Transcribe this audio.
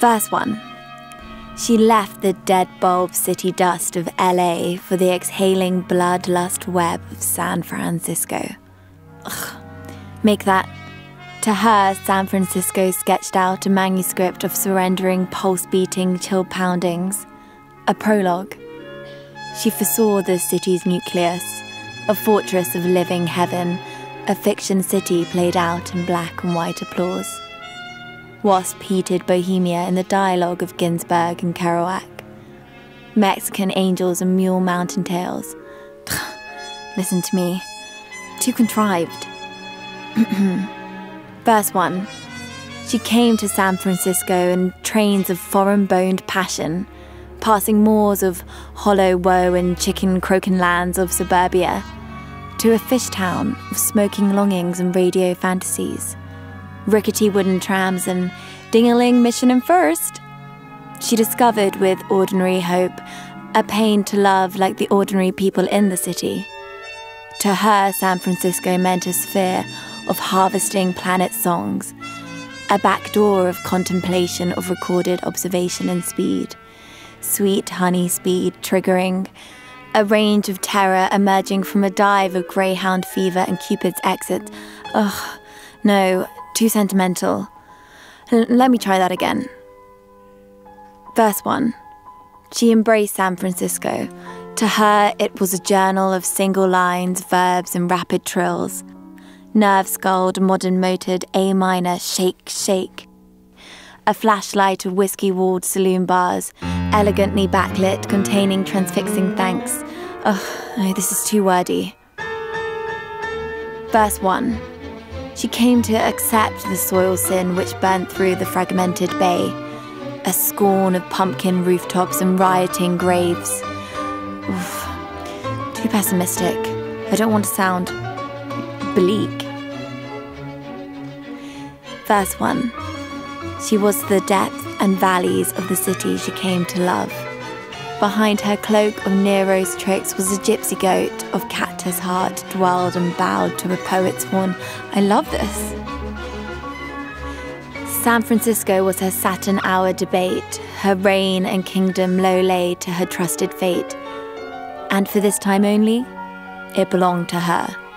Verse 1 She left the dead bulb city dust of LA for the exhaling bloodlust web of San Francisco. Ugh. Make that. To her, San Francisco sketched out a manuscript of surrendering, pulse beating, chill poundings. A prologue. She foresaw the city's nucleus, a fortress of living heaven, a fiction city played out in black and white applause. Wasp heated Bohemia in the dialogue of Ginsberg and Kerouac. Mexican angels and mule mountain tales. Listen to me. Too contrived. Verse 1 She came to San Francisco in trains of foreign boned passion, passing moors of hollow woe and chicken croaking lands of suburbia, to a fish town of smoking longings and radio fantasies, rickety wooden trams and dingaling mission and first. She discovered with ordinary hope a pain to love like the ordinary people in the city. To her, San Francisco meant a sphere of harvesting planet songs, a backdoor of contemplation of recorded observation and speed, sweet honey speed triggering, a range of terror emerging from a dive of greyhound fever and Cupid's exit. Ugh, no, too sentimental. L- let me try that again. Verse 1 She embraced San Francisco. To her, it was a journal of single lines, verbs, and rapid trills nerve sculled, modern motored A minor, shake, shake. A flashlight of whiskey walled saloon bars, elegantly backlit, containing transfixing thanks. Ugh, Oh, this is too wordy. Verse 1 She came to accept the soil sin which burnt through the fragmented bay, a scorn of pumpkin rooftops and rioting graves. Oof, too pessimistic. I don't want to sound bleak. Verse 1 She was the depth and valleys of the city she came to love. Behind her cloak of Nero's tricks was a gypsy goat of cactus heart dwelled and bowed to a poet's horn. I love this. San Francisco was her Saturn hour debate, her reign and kingdom low laid to her trusted fate. And for this time only, it belonged to her.